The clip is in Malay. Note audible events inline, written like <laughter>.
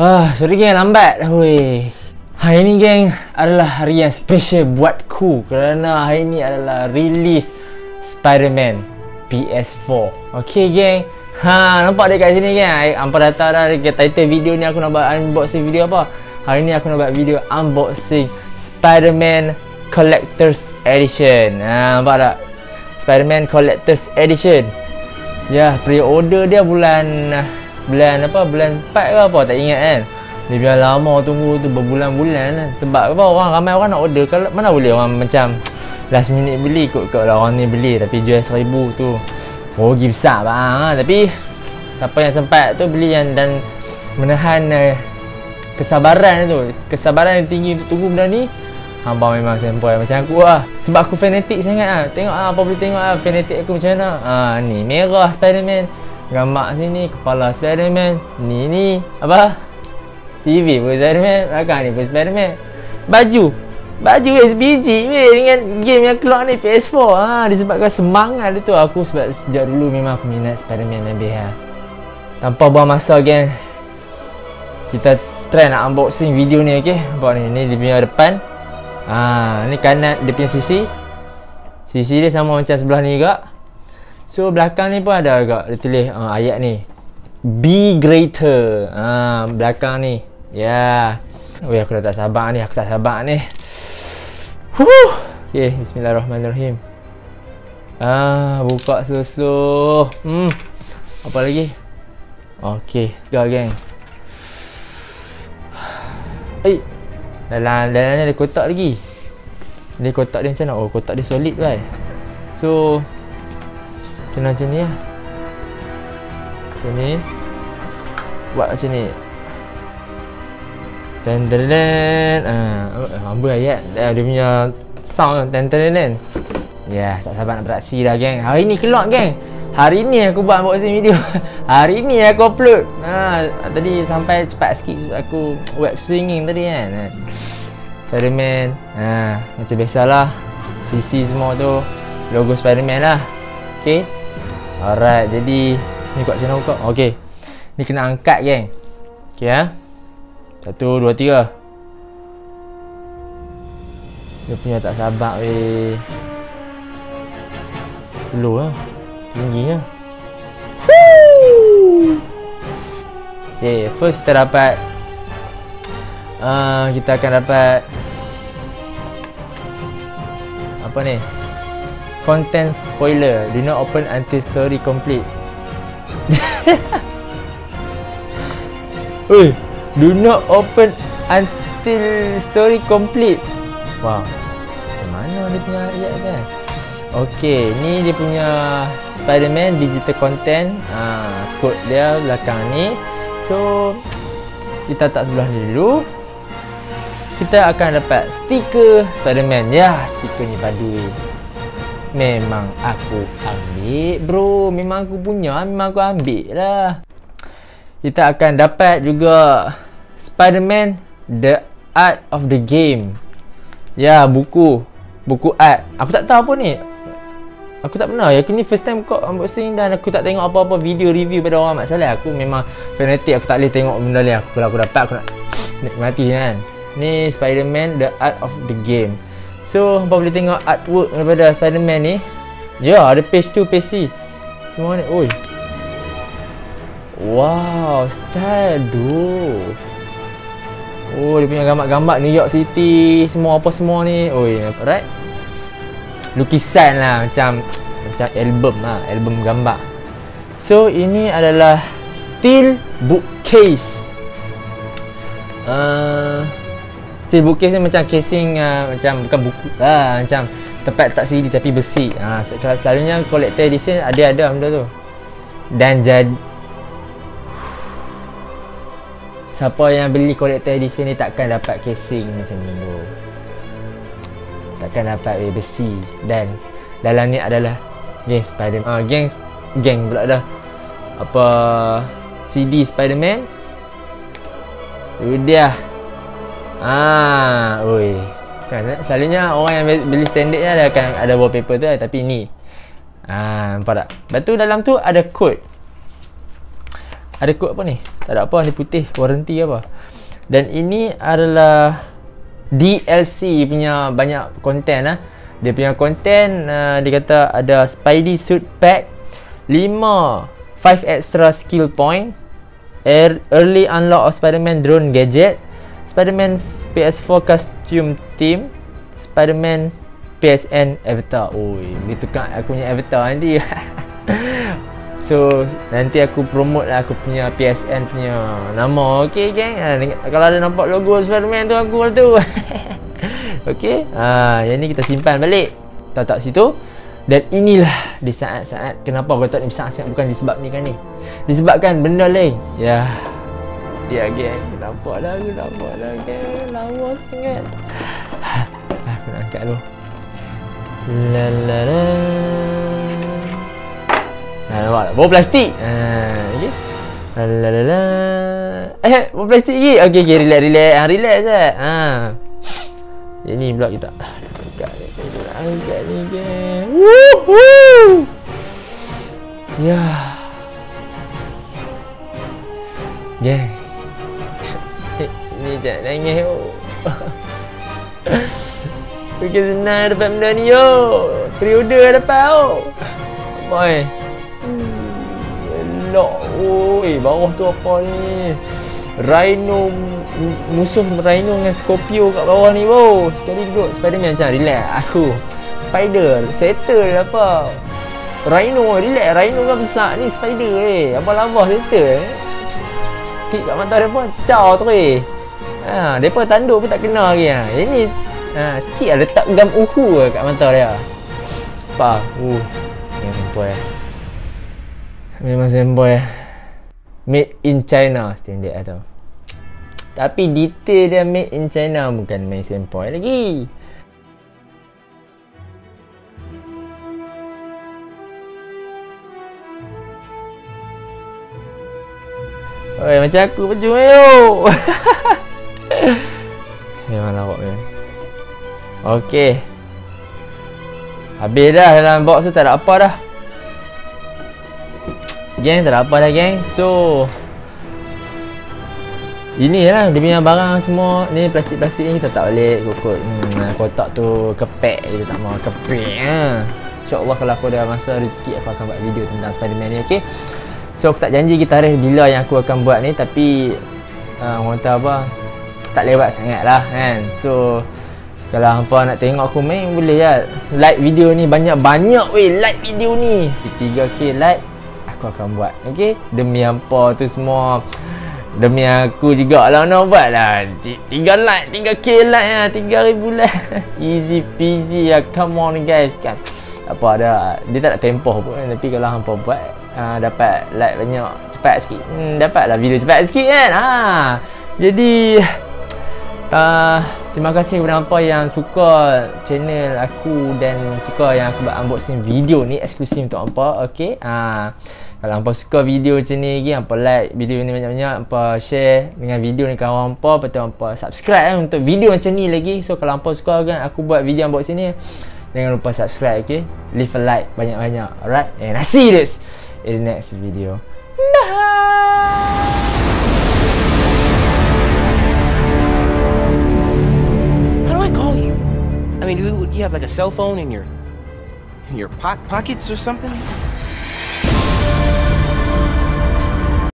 Ah, sorry geng lambat. Hui. Hari ni geng adalah hari yang special buatku kerana hari ni adalah release Spider-Man PS4. Okay geng. Ha, nampak dia kat sini geng. Hampa dah tahu dah dekat title video ni aku nak buat unboxing video apa. Hari ni aku nak buat video unboxing Spider-Man Collector's Edition. Ha, nampak tak? Spider-Man Collector's Edition. Ya, pre-order dia bulan bulan apa? Bulan 4 ke apa? Tak ingat kan? Dia biar lama tunggu tu berbulan-bulan kan? Sebab apa? Orang ramai orang nak order. Kalau mana boleh orang macam last minute beli? Kot kot lah orang ni beli. Tapi jual seribu tu rugi besar bang ha? tapi siapa yang sempat tu beli yang dan menahan uh, kesabaran tu. Kesabaran yang tinggi untuk tunggu benda ni Hamba memang sempoi macam aku lah. Sebab aku fanatik sangat lah. Tengok lah apa boleh tengok lah Fanatik aku macam mana. Ha, Ni merah Spiderman Gambar sini kepala Spiderman. Ni ni apa? TV pun Spiderman. Belakang ni pun Spiderman. Baju. Baju SBG ni dengan game yang keluar ni PS4. Ha, disebabkan semangat dia tu aku sebab sejak dulu memang aku minat Spiderman lebih ha. Tanpa buang masa geng. Kita try nak unboxing video ni okey. Nampak ni ni dia punya depan. Ha, ni kanan dia punya sisi. Sisi dia sama macam sebelah ni juga. So belakang ni pun ada agak dia tulis uh, ayat ni. Be greater. Uh, belakang ni. Ya. Yeah. Oh aku dah tak sabar ni, aku tak sabar ni. Huh. Okay, bismillahirrahmanirrahim. Ah, buka slow-slow. Hmm. Apa lagi? Okay, go geng. Eh. Dalam dalam ni ada kotak lagi. Ni kotak dia macam mana? Oh, kotak dia solid kan. So, Kena macam ni lah Macam ni. Buat macam ni. Dan ah, Ambil ayat uh, Dia punya sound dan Ya tak sabar nak beraksi dah geng. Hari ni keluar geng. Hari ni aku buat unboxing video. <laughs> Hari ni aku upload. Ha, Tadi sampai cepat sikit sebab aku web swinging tadi kan? Spiderman. Ha, Macam biasalah CC semua tu. Logo Spiderman lah. Okay Alright, jadi ni kuat channel kau. Okey. Ni kena angkat geng. Okey ya. Satu, dua, tiga. Dia punya tak sabar weh. Slow lah. Tingginya. Okay, first kita dapat uh, Kita akan dapat Apa ni Content spoiler. Do not open until story complete. <laughs> Oi, do not open until story complete. Wow. Macam mana dia punya ayat kan? Okay, ni dia punya Spider-Man digital content. Ah, code dia belakang ni. So, kita tak sebelah ni dulu. Kita akan dapat stiker Spider-Man. Ya, stiker ni padu. Memang aku ambil bro. Memang aku punya Memang aku ambil lah. Kita akan dapat juga Spider-Man The Art of the Game. Ya buku. Buku art. Aku tak tahu apa ni. Aku tak pernah. Ya ni first time kau unboxing Dan aku tak tengok apa-apa video review pada orang. Masalah aku memang fanatic. Aku tak boleh tengok benda ni aku, Kalau aku dapat aku nak Nikmati kan. Ni Spider-Man The Art of the Game So, hampa boleh tengok artwork daripada Spider-Man ni. Ya, ada page 2, page C. Semua ni. Oi. Wow, style tu. Oh, dia punya gambar-gambar New York City, semua apa semua ni. Oi, alright. Lukisan lah macam <tsk> macam album lah, album gambar. So, ini adalah steel bookcase. Uh, Steel bookcase ni macam casing uh, macam bukan buku lah macam tempat tak CD tapi besi. Ha, uh, selalunya collector edition ada ada benda tu. Dan jadi siapa yang beli collector edition ni takkan dapat casing macam ni bro. Takkan dapat besi dan dalam ni adalah geng Spider ah uh, geng geng pula dah apa CD Spider-Man. Itu dia. Ah, oi. Kan selalunya orang yang beli standard dia akan ada wallpaper tu lah, tapi ni. Ah, nampak tak? Lepas tu dalam tu ada code. ada kod apa ni? Tak ada apa ni putih warranty apa. Dan ini adalah DLC punya banyak konten lah. Dia punya konten uh, dia kata ada Spidey suit pack 5 5 extra skill point early unlock of Spider-Man drone gadget Spider-Man PS4 costume team Spider-Man PSN avatar. Oi, ni tukar aku punya avatar nanti. <laughs> so, nanti aku promote lah aku punya PSN punya nama. Okey, geng. Ha, kalau ada nampak logo Spider-Man tu aku tu. <laughs> Okey. Ha, yang ni kita simpan balik. Tak tak situ. Dan inilah di saat-saat kenapa aku tak ni sangat bukan disebab ni kan ni. Disebabkan benda lain. Ya. Dia geng. Nampak dah aku nampak dah geng. Lama sangat. Aku nak angkat dulu. La la la. Ha, nampak tak? Bawa plastik. Ha, okey. La la la la. Eh, bawa plastik lagi. Okey, okey, relax, relax. Ha, relax je. Ha. Yang ni pula kita. Angkat ni. Angkat ni, geng. Woohoo! Ya. Geng. Ini jangan nangis. <laughs> Oh. Bukan senang dapat benda ni yo. Periode dapat yo. Boy. Elok. Oh, eh bawah tu apa ni? Rhino musuh Rhino dengan Scorpio kat bawah ni wow. Sekali duduk Spider-Man macam relax aku. Spider settle apa? Rhino relax Rhino kan besar ni Spider eh. Apa lama settle eh. Kik kat mata depa. Ciao tu eh. Ha, depa tanduk pun tak kena lagi ha. Ini Ha, sikit lah letak gam uhu kat mata dia. Apa? Uh. Memang sempoi. Memang sempoi. Made in China standard lah tu. Tapi detail dia made in China bukan main sempoi lagi. Oi, macam aku baju ayo. <laughs> Memang lawak memang. Okey. Habis dah dalam box tu tak ada apa dah. Geng tak ada apa dah geng. So ini lah dia punya barang semua ni plastik-plastik ni kita tak balik kokot hmm, kotak tu kepek kita tak mau kepek ha. InsyaAllah kalau aku ada masa rezeki aku akan buat video tentang Spiderman ni okay? So aku tak janji kita tarikh bila yang aku akan buat ni tapi uh, orang tahu apa tak lewat sangat lah kan So kalau hampa nak tengok aku main boleh ya. Like video ni banyak-banyak weh like video ni. 3k like aku akan buat. Okey? Demi hampa tu semua. Demi aku juga lah nak buat lah 3 like 3k like lah 3000 like <laughs> Easy peasy lah Come on guys kan Apa ada Dia tak ada tempoh pun Tapi kalau hampa buat uh, Dapat like banyak Cepat sikit hmm, Dapat lah video cepat sikit kan ha. Jadi uh, Terima kasih kepada apa yang suka channel aku dan suka yang aku buat unboxing video ni eksklusif untuk apa okey? Uh, kalau hampa suka video macam ni lagi hampa like video ni banyak-banyak hampa share dengan video ni kawan lepas tu hampa subscribe eh, untuk video macam ni lagi. So kalau hampa suka kan aku buat video unboxing ni jangan lupa subscribe okey? Leave a like banyak-banyak alright? And I see you in the next video. Bye mean, do you have like a cell phone in your in your po pockets or something?